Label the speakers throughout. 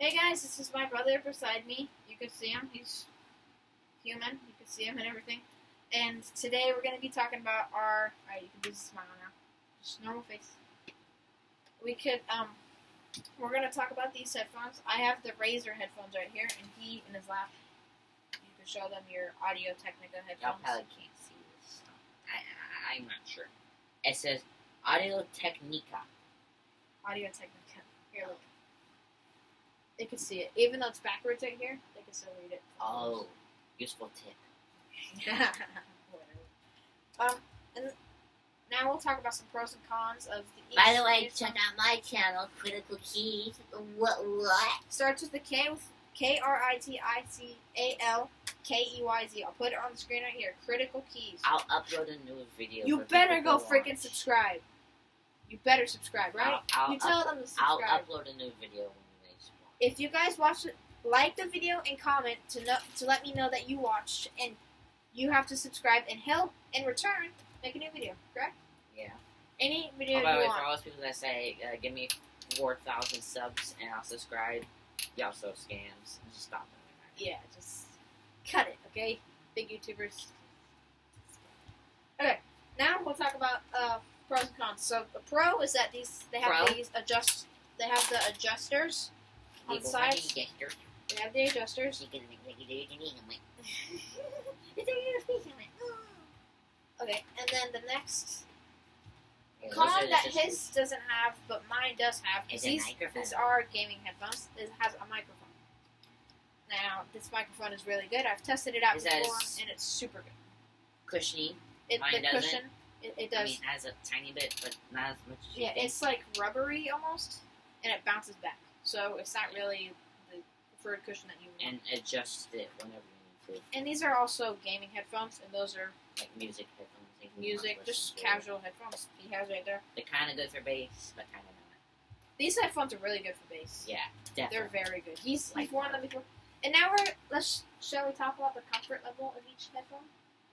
Speaker 1: Hey guys, this is my brother beside me. You can see him. He's human. You can see him and everything. And today we're going to be talking about our. Alright, you can do a smile now. Just normal face. We could, um, we're going to talk about these headphones. I have the Razer headphones right here, and he in his lap. You can show them your Audio Technica
Speaker 2: Y'all
Speaker 1: headphones.
Speaker 2: probably can't see this. I, I, I'm not sure. It says Audio Technica.
Speaker 1: Audio Technica. Here, look. They can see it. Even though it's backwards right here, they can still read it.
Speaker 2: Oh, useful tip.
Speaker 1: Um, and now we'll talk about some pros and cons of the.
Speaker 2: By the way, check out my channel, Kritical Key. What? What?
Speaker 1: Starts with the K with K R I T I C A L K E Y Z. I'll put it on the screen right here. Kritical Keyz.
Speaker 2: I'll upload a new video.
Speaker 1: You better go freaking subscribe. You better subscribe, right?
Speaker 2: I'll, I'll,
Speaker 1: you tell
Speaker 2: up-
Speaker 1: them to
Speaker 2: I'll
Speaker 1: subscribe.
Speaker 2: upload a new video when they watch.
Speaker 1: If you guys watch it, like the video and comment to know to let me know that you watched, and you have to subscribe, and he'll in return make a new video. Correct?
Speaker 2: Yeah.
Speaker 1: Any video
Speaker 2: Oh, by the way,
Speaker 1: want.
Speaker 2: for all those people that say, uh, give me 4,000 subs and I'll subscribe, y'all so scams. Just stop doing
Speaker 1: Yeah, just cut it, okay? Big YouTubers. Okay, now we'll talk about uh, pros and cons. So the pro is that these they have
Speaker 2: Pro?
Speaker 1: these adjust they have the adjusters. On
Speaker 2: People
Speaker 1: sides.
Speaker 2: fucking get dirt.
Speaker 1: They have the adjusters.
Speaker 2: You can make like you do, you
Speaker 1: okay, and then the next
Speaker 2: Yeah,
Speaker 1: con that his doesn't have, but mine does have,
Speaker 2: Is
Speaker 1: is these these are gaming headphones. It has a microphone. Now this microphone is really good. I've tested it out
Speaker 2: It
Speaker 1: before, and it's super good.
Speaker 2: cushiony.
Speaker 1: It,
Speaker 2: Mine
Speaker 1: the
Speaker 2: doesn't.
Speaker 1: cushion, it, it
Speaker 2: I
Speaker 1: does.
Speaker 2: mean, it has a tiny bit, but not as much as you
Speaker 1: Yeah,
Speaker 2: think.
Speaker 1: it's like rubbery almost, and it bounces back. So it's not really the preferred cushion that you want.
Speaker 2: and adjust it whenever you need to.
Speaker 1: And, these are also gaming headphones, and those are
Speaker 2: like music headphones. like
Speaker 1: music, just casual headphones. He has right there.
Speaker 2: They're kind of good for bass, but kind of not.
Speaker 1: These headphones are really good for bass.
Speaker 2: Yeah, definitely.
Speaker 1: They're very good. He's he's
Speaker 2: Like
Speaker 1: worn them before. And now we're let's shall we talk about the comfort level of each headphone?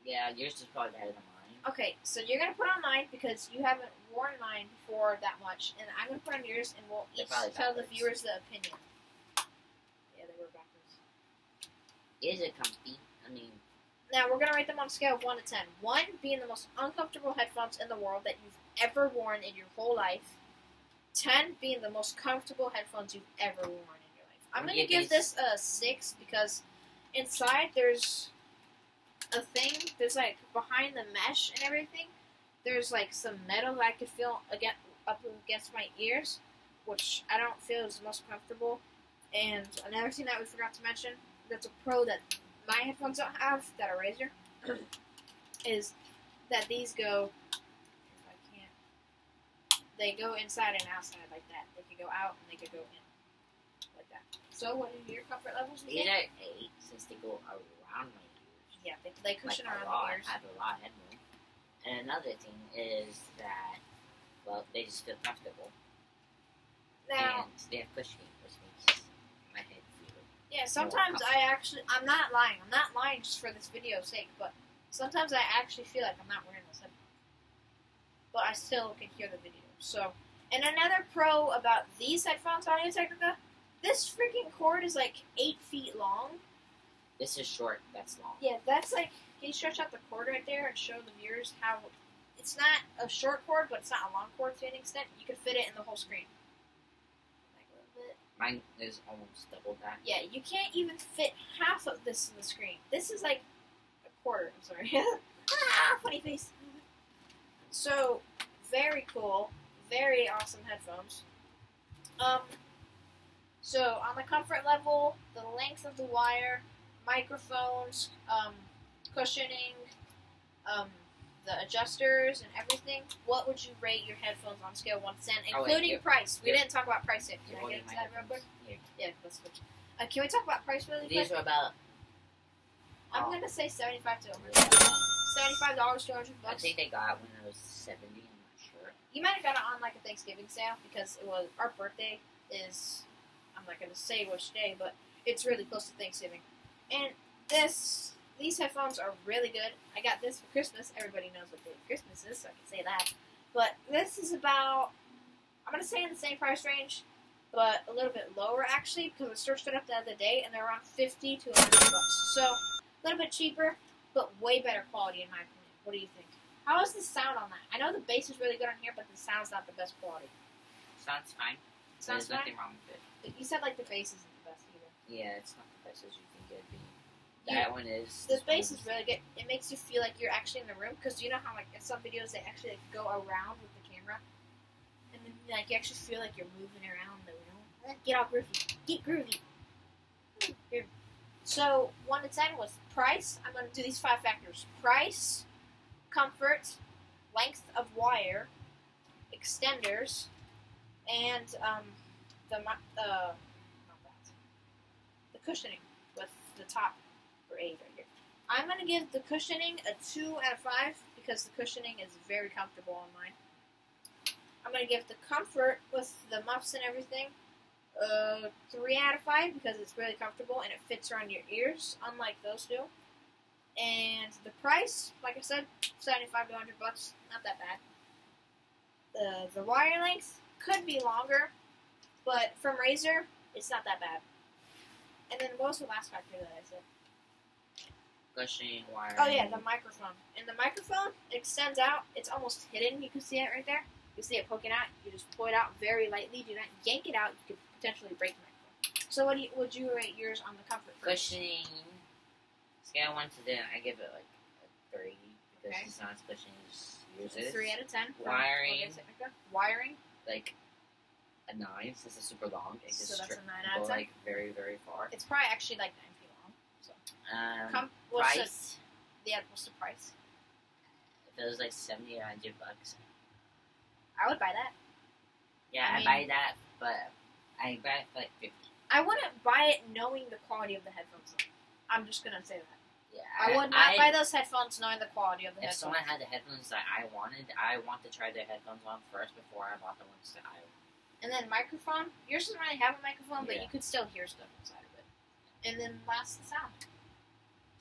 Speaker 2: Yeah, yours is probably better than mine.
Speaker 1: Okay, so you're gonna put on mine because you haven't worn mine before that much, and I'm gonna put on yours, and we'll each
Speaker 2: probably
Speaker 1: tell the viewers the opinion. Yeah, they were backwards.
Speaker 2: Is it comfy? I mean,
Speaker 1: Now we're gonna rate them on a scale of one to ten. One being the most uncomfortable headphones in the world that you've ever worn in your whole life. Ten being the most comfortable headphones you've ever worn in your life. I'm
Speaker 2: I'm
Speaker 1: gonna
Speaker 2: gonna
Speaker 1: give
Speaker 2: give
Speaker 1: this a six because inside there's a thing. There's like behind the mesh and everything. There's like some metal that I could feel again up against my ears, which I don't feel is the most comfortable. And another thing that we forgot to mention that's a pro that my headphones don't have that are Razer is that these go. I can't, they go inside and outside like that. They could go out and they could go in like that. So, what are your comfort levels? think?
Speaker 2: are eight since they go around my.
Speaker 1: Yeah, they, they cushion
Speaker 2: like
Speaker 1: around
Speaker 2: lot.
Speaker 1: the ears.
Speaker 2: I have a lot of headroom. And another thing is that, well, they just feel comfortable.
Speaker 1: Now,
Speaker 2: and they have cushioning, which makes my head feel.
Speaker 1: yeah, sometimes I actually, I'm not lying. I'm not lying just for this video's sake, but sometimes I actually feel like I'm not wearing those headphones. But I still can hear the video. So, and another pro about these headphones, Audio Technica, this freaking cord is like eight feet long.
Speaker 2: This is short, that's long.
Speaker 1: Yeah, that's like, can you stretch out the cord right there and show the viewers how it's not a short cord, but it's not a long cord to an extent. You can fit it in the whole screen. Like a little bit.
Speaker 2: Mine is almost double that.
Speaker 1: Yeah, you can't even fit half of this in the screen. This is like a quarter. I'm sorry. ah, funny face. So, very cool. Very awesome headphones. Um, so on the comfort level, the length of the wire, microphones, um, cushioning, um, the adjusters and everything. What would you rate your headphones on scale one to ten,
Speaker 2: wait,
Speaker 1: including
Speaker 2: here.
Speaker 1: price? We didn't talk about price yet. Can I get into that real quick? Yeah, let's switch. Uh, can we talk about price really quick?
Speaker 2: These are about.
Speaker 1: I'm
Speaker 2: oh,
Speaker 1: gonna say seventy-five to seventy-five dollars, two hundred
Speaker 2: I
Speaker 1: bucks.
Speaker 2: think they got it when I was 70, I'm not sure.
Speaker 1: You might have got it on like a Thanksgiving sale because it was our birthday is. I'm not gonna say which day, but it's really close to Thanksgiving, and this these headphones are really good. I got this for Christmas. Everybody knows what day of Christmas is, so I can say that. But this is about. I'm gonna say in the same price range but a little bit lower actually because I searched it up the other day and they're around 50 to 100 bucks. So a little bit cheaper, but way better quality in my opinion. What do you think? How is the sound on that? I know the bass is really good on here, but the sound's not the best quality.
Speaker 2: Sounds fine.
Speaker 1: Sounds
Speaker 2: There's
Speaker 1: fine.
Speaker 2: nothing wrong with it.
Speaker 1: You said like the bass isn't the best either.
Speaker 2: Yeah, it's not the best as you think it'd be.
Speaker 1: Yeah.
Speaker 2: That one is.
Speaker 1: The
Speaker 2: space
Speaker 1: is really good. It makes you feel like you're actually in the room because you know how like in some videos they actually like, go around with the camera, and then like you actually feel like you're moving around the room. Eh, Get all groovy. Get groovy. Here. So one to ten was price. I'm gonna do these five factors: price, comfort, length of wire, extenders, and um, the uh, the cushioning with the top grade right here. I'm gonna give the cushioning a two out of five because the cushioning is very comfortable on mine. I'm gonna give the comfort with the muffs and everything a three out of five because it's really comfortable and it fits around your ears, unlike those do. And the price, like I said, seventy-five to hundred bucks, not that bad. The the wire length could be longer, but from Razer, it's not that bad. And then what was the last factor that I said?
Speaker 2: Cushioning, wire.
Speaker 1: Oh yeah, the microphone. And the microphone extends out. It's almost hidden. You can see it right there. You see it poking out. You just pull it out very lightly. Do not yank it out. You could potentially break the microphone. So what do you, would you rate yours on the comfort?
Speaker 2: Cushioning. Scale one to ten, I give it like a three because
Speaker 1: Okay.
Speaker 2: it's not as cushioning as yours is.
Speaker 1: Three out of ten.
Speaker 2: Wiring.
Speaker 1: Wiring.
Speaker 2: Like a nine This is super long. It
Speaker 1: So that's a nine out of ten?
Speaker 2: like very very far.
Speaker 1: It's probably actually like nine feet long. So
Speaker 2: Um,
Speaker 1: Com- what's
Speaker 2: price.
Speaker 1: the yeah? What's the price?
Speaker 2: If it was like seventy or hundred bucks,
Speaker 1: I would buy that.
Speaker 2: yeah,
Speaker 1: I
Speaker 2: I,
Speaker 1: mean-
Speaker 2: buy that. But I buy it for like fifty.
Speaker 1: I wouldn't buy it knowing the quality of the headphones. Though. I'm just gonna say that.
Speaker 2: Yeah,
Speaker 1: I would not buy those headphones knowing the quality of the
Speaker 2: If
Speaker 1: headphones.
Speaker 2: someone had the headphones that I wanted, I want to try their headphones on first before I bought the ones that I.
Speaker 1: And then microphone. Yours doesn't really have a microphone, but
Speaker 2: Yeah.
Speaker 1: you could still hear stuff inside of it. And then last, the sound.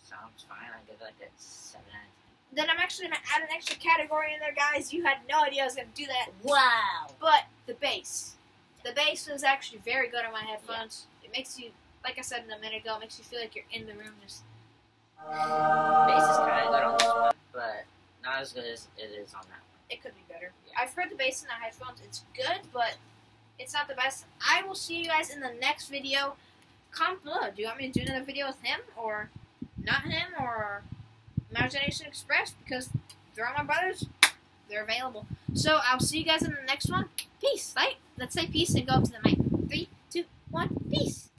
Speaker 2: Sounds fine. I give it like a seven out of ten.
Speaker 1: Then I'm actually gonna add an extra category in there, guys. You had no idea I was gonna do that.
Speaker 2: Wow.
Speaker 1: But the bass. The bass was actually very good on my headphones. It makes you, like I said a minute ago, it makes you feel like you're in the room. Just
Speaker 2: Bass is kind of good on this one, but not as good as it is on that one.
Speaker 1: it could be better.
Speaker 2: Yeah.
Speaker 1: I've heard the bass in the headphones. It's good, but it's not the best. I will see you guys in the next video. Comment below. Do you want me to do another video with him or not him or Imagination Express? Because they're all my brothers. They're available. So I'll see you guys in the next one. Peace. Right? Let's say peace and go up to the mic. Three, two, one. Peace.